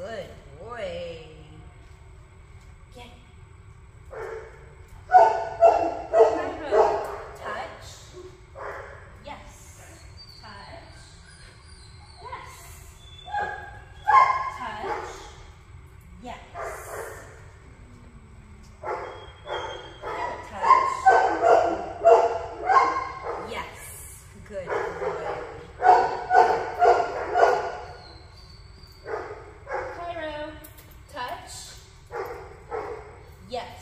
good. Yes.